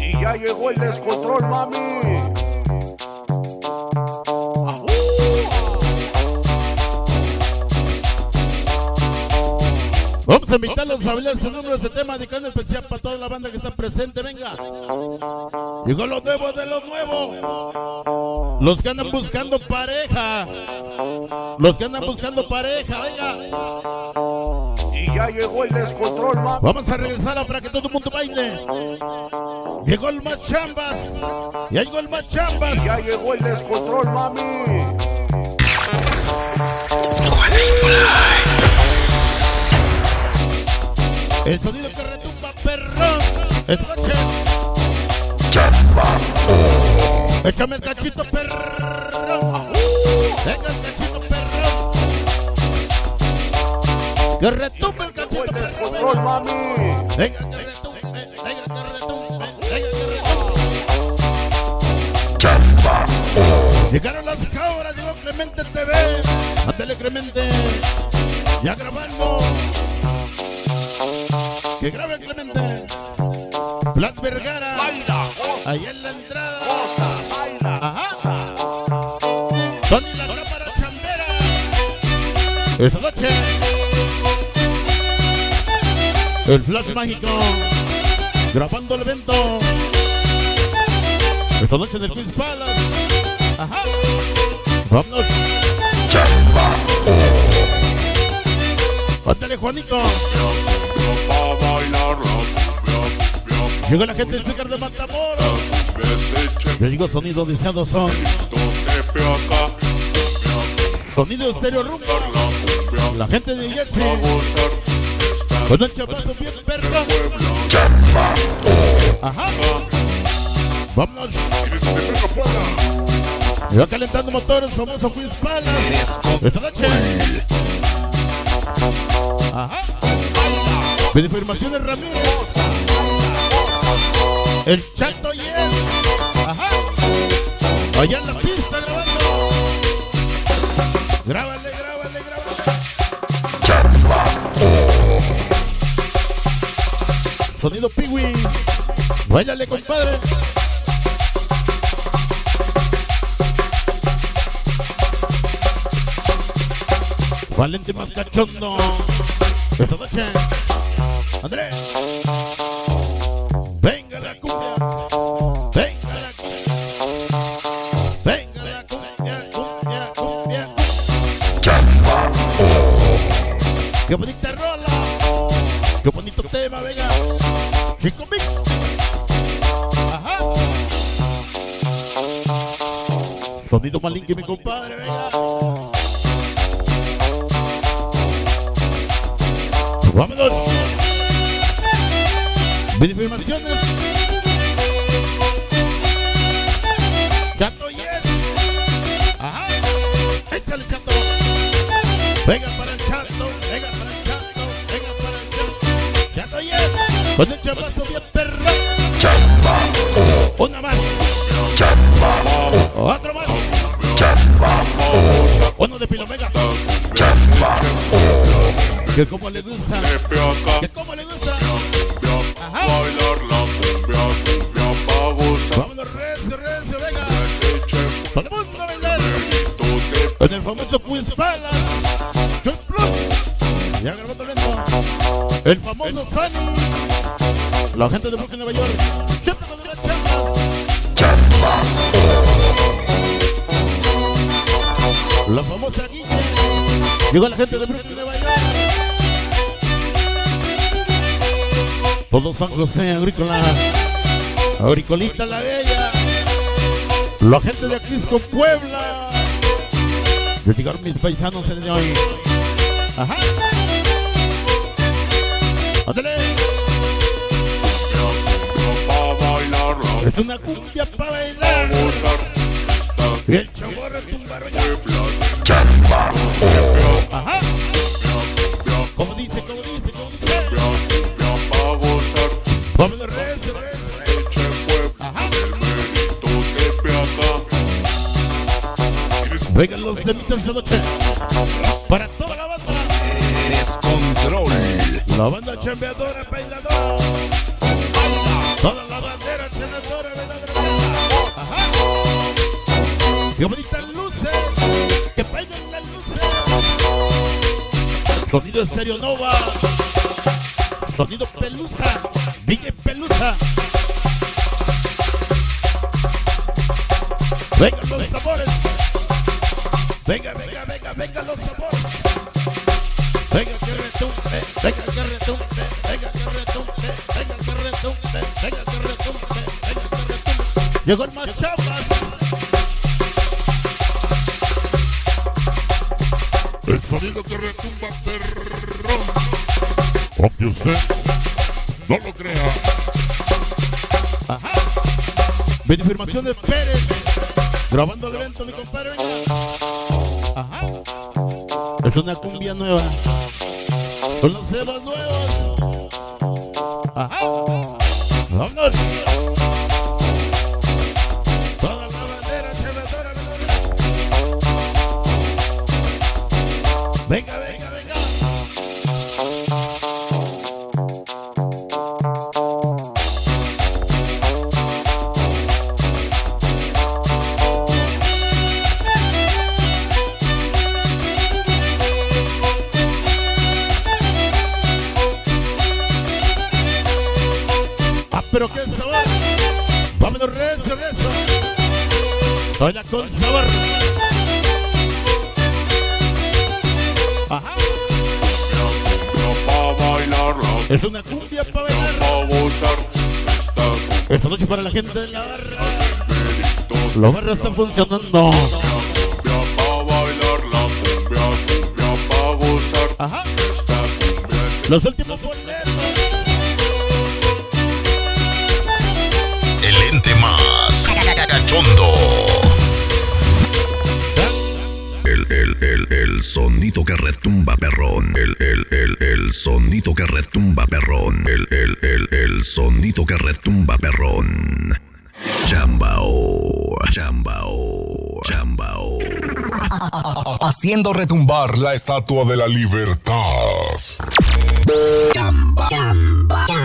Y ya llegó el descontrol, mami. Vamos a invitarlos a hablar su número de tema dedicando especial para toda la banda que está presente. Venga. Llegó lo nuevo de lo nuevo. Los que andan buscando pareja. Los que andan buscando pareja. Venga. Ya llegó el descontrol, mami. Vamos a regresar para que todo el mundo baile. Llegó el Machambas. Ya llegó el Machambas. Ya llegó el descontrol, mami. El sonido que retumba, perrón. Escuche. Échame el cachito, perrón. Venga el cachito, perrón. Que retumbe el el descontrol, mami. Retumbe. Llegaron las cabras, llegó Clemente TV. Ándale, Clemente. Ya grabando. Que grabe Clemente. Black Vergara. Baila, goza, Ahí en la entrada. goza, baila. Ajá. Tony la cámara chambera. Esta noche. El Flash Mágico. Grabando el evento. Esta noche en el Queen's Palace. Ajá. Vámonos. Ándale, la Llegó la gente de Zúcar de Matamoros. Yo digo sonido deseado son. Sonido estéreo rumbo. La gente de Yetsi. Con un chapazo bien perro. pueblo Ajá. Vámonos. Y Ya calentando motores, famoso Queen's Palace. Esta noche. Ajá. De informaciones Ramírez. El Chato y él. Ajá. Allá en la pista grabando. Grábale. Sonido Piwi. Váyale, compadre. Valente más cachondo. Esta noche. Andrés. Venga la cumbia. Venga la cumbia. Venga la cumbia, cumbia, cumbia. Qué bonita rola. Qué bonito tema, venga. Chico Mix. Ajá. Sonido malinque, mi compadre, venga. Vámonos. Informaciones. Chato yes. Ajá. Échale chato. Venga Con el chapazo bien perro. Una más. Otro más. Uno de pilo, venga. Que como le gusta. Que como le gusta. Ajá. Bailar la cumbia Cumbia pa' gozar Vámonos, recio, recio, venga. Todo el mundo a bailar. En el famoso Queen's Palace. El famoso Fanny. La gente de Brooklyn, Nueva York. Siempre con las chambas. La famosa Guille. Llegó la gente de Brooklyn, Nueva York. Todo San José Agrícola. Agricolita la Bella. La gente de Acrisco, Puebla. Llegaron mis paisanos el de hoy. Ajá. Ándale. Es una cumbia para bailar. Y Ajá. Como dice, como dice, dice. Tepe acá Vengan los semitas esta noche. Para toda la. Descontrol. La banda chambeadora, bailadora. Toda la bandera chambeadora, bailadora. Ajá. Qué bonitas luces. Que bailen las luces. Sonido estéreo nova. Sonido pelusa. DJ pelusa. Vengan los sabores. Venga, venga, venga, venga los sabores. Venga que retumbe, venga que retumbe, venga que retumbe, venga que retumbe, venga que retumbe, venga que retumbe. Llegó el Machamas. El sonido que retumba perrón. Aunque usted no lo crea. Ajá. Confirmación de Pérez. Grabando el evento, mi compadre. Ajá. Es una cumbia nueva. Con los cebos nuevos. Ajá. Vámonos. Vámonos, rezo, rezo. Doña con sabor. Es una cumbia para bailar. Esta noche para la gente de la barra. Los barras están funcionando. Ajá. Los últimos El, el, el, el sonido que retumba perrón. El, el, el, el sonido que retumba perrón. El, el, el, el sonido que retumba perrón. Chambao, chambao, chambao. haciendo retumbar la estatua de la libertad. Chamba, chamba, chamba,